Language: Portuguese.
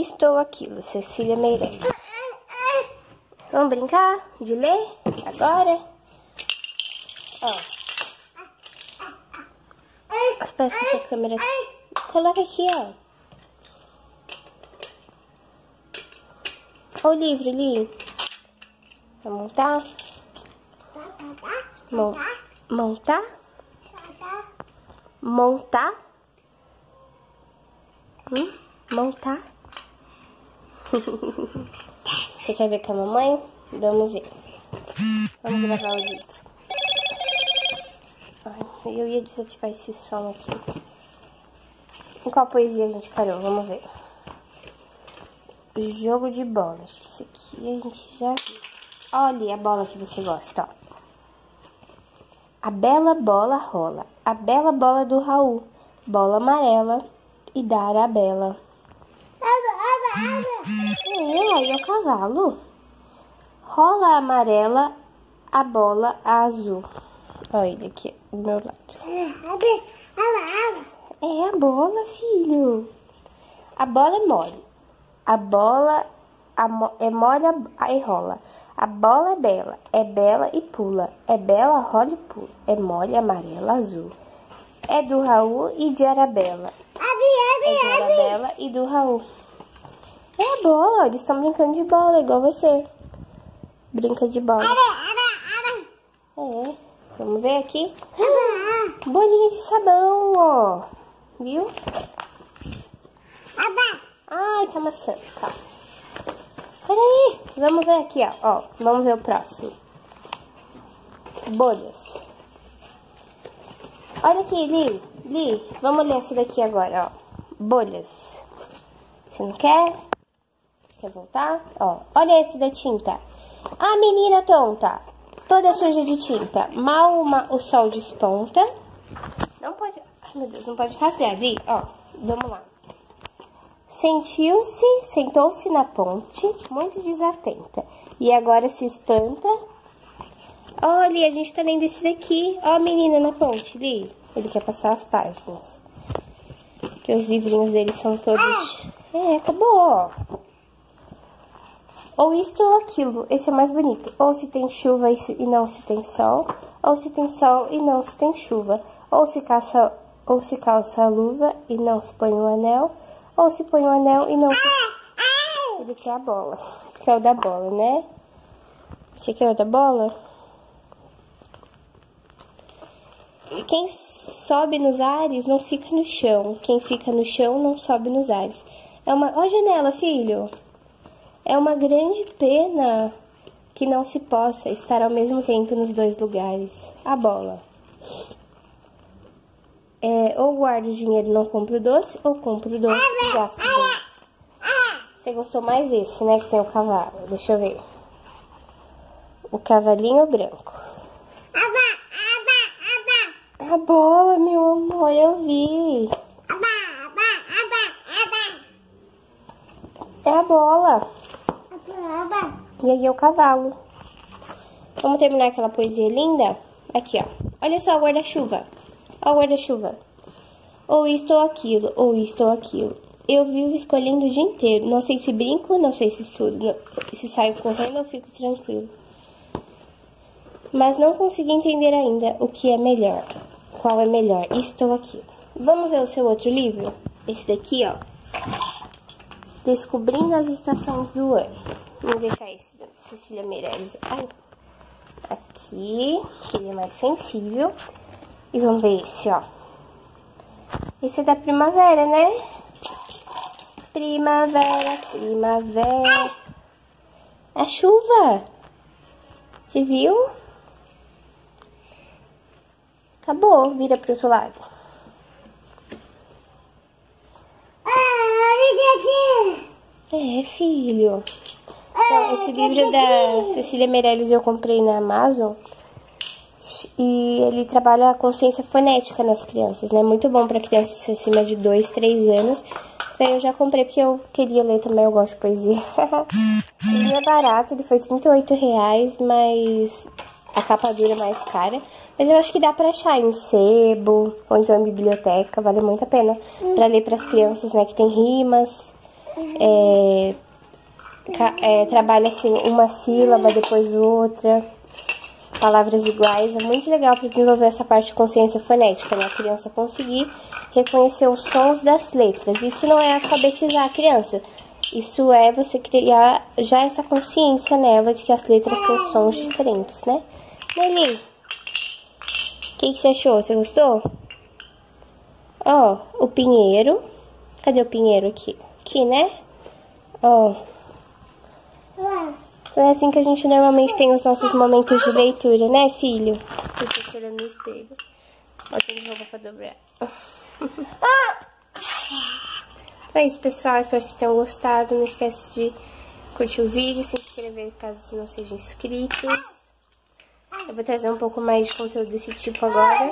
isto ou aquilo, Cecília Meirelles. Vamos brincar de ler agora? Ó. Parece que essa câmera... Coloca aqui, ó. Olha o livro ali. Montar? Mon montar? Montar? Hum? Montar? Você quer ver com a mamãe? Vamos ver. Vamos gravar o livro. Ai, eu ia desativar esse som aqui. Em qual poesia a gente parou? Vamos ver. Jogo de bola. Acho que isso aqui a gente já. Olha a bola que você gosta, ó. A bela bola rola. A bela bola do Raul. Bola amarela e da Arabella. É, aí é o cavalo. Rola a amarela, a bola a azul. Olha ele aqui do meu lado. É a bola, filho. A bola é mole. A bola é mole e rola. A bola é bela, é bela e pula. É bela, rola e pula. É mole, amarela, azul. É do Raul e de Arabella. É de Arabella e do Raul. É a bola, eles estão brincando de bola, igual você. Brinca de bola. É, vamos ver aqui. Bolinha de sabão, ó. Viu? Ai, tá amassando, calma. Peraí, vamos ver aqui, ó. ó. Vamos ver o próximo. Bolhas. Olha aqui, Li. Li, vamos ler essa daqui agora, ó. Bolhas. Você não quer? Quer voltar? Ó, olha esse da tinta. A menina tonta, toda suja de tinta. Mal uma, o sol desponta. Não pode... Ai, meu Deus, não pode rasgar, Li. Ó, vamos lá. Sentiu-se, sentou-se na ponte, muito desatenta, e agora se espanta. Olha, a gente tá lendo esse daqui. Ó a menina na ponte, Li. Ele quer passar as páginas. Que os livrinhos dele são todos... É, acabou, Ou isto ou aquilo, esse é mais bonito. Ou se tem chuva e não se tem sol, ou se tem sol e não se tem chuva. Ou se calça, ou se calça a luva e não se põe um anel, ou se põe um anel e não se... Ele quer a bola. Esse é o da bola, né? Esse aqui é o da bola? Quem sobe nos ares não fica no chão. Quem fica no chão não sobe nos ares. É uma... Ó a janela, filho. É uma grande pena que não se possa estar ao mesmo tempo nos dois lugares. A bola. É, ou guardo o dinheiro e não compro doce, ou compro doce e gasto doce. Você gostou mais desse, né? Que tem o cavalo. Deixa eu ver. O cavalinho branco. A bola, meu amor, eu vi. É a bola. E aqui é o cavalo. Vamos terminar aquela poesia linda? Aqui, ó. Olha só o guarda-chuva. Olha o guarda-chuva. Ou isto ou aquilo, ou isto ou aquilo. Eu vivo escolhendo o dia inteiro. Não sei se brinco, não sei se estudo. Se saio correndo, eu fico tranquilo. Mas não consegui entender ainda o que é melhor. Qual é melhor, isto ou aquilo. Vamos ver o seu outro livro? Esse daqui, ó. Descobrindo as estações do ano. Vamos deixar esse da Cecília Meirelles. Aqui, que ele é mais sensível. E vamos ver esse, ó. Esse é da primavera, né? Primavera, primavera. A chuva. Você viu? Acabou, vira pro outro lado. É, filho. Então, esse livro da Cecília Meirelles eu comprei na Amazon. E ele trabalha a consciência fonética nas crianças, né? Muito bom para crianças acima de 2, 3 anos. Daí eu já comprei porque eu queria ler também, eu gosto de poesia. ele é barato, ele foi 38 reais, mas a capa dura é mais cara. Mas eu acho que dá pra achar em sebo, ou então em biblioteca, vale muito a pena. Pra ler pras crianças, né, que tem rimas. é, é, trabalha assim uma sílaba, depois outra, palavras iguais. É muito legal para desenvolver essa parte de consciência fonética, né? A criança conseguir reconhecer os sons das letras. Isso não é alfabetizar a criança. Isso é você criar já essa consciência nela de que as letras têm sons diferentes, né? Nelly, o que, que você achou? Você gostou? Ó, o pinheiro. Cadê o pinheiro aqui? Aqui, né? Ó. Então é assim que a gente normalmente tem os nossos momentos de leitura, né, filho? Eu tô tirando no espelho. Tem roupa pra dobrar. então é isso, pessoal. Espero que vocês tenham gostado. Não esquece de curtir o vídeo, se inscrever caso você não seja inscrito. Eu vou trazer um pouco mais de conteúdo desse tipo agora.